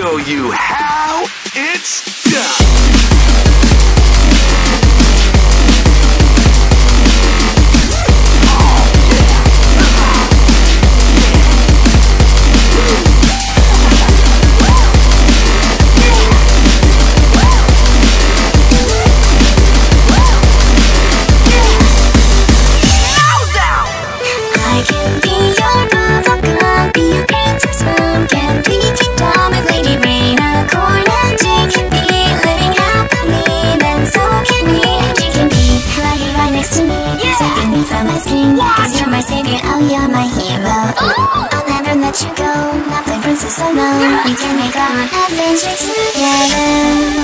show you how it's Second me from my skin Cause you're my savior, oh you're my hero oh. I'll never let you go, not the princess alone We can make our adventures together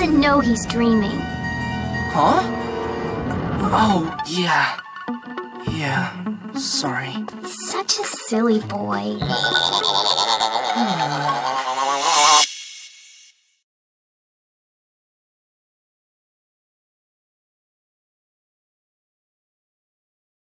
doesn't know he's dreaming. Huh? Oh, yeah. Yeah, sorry. Such a silly boy.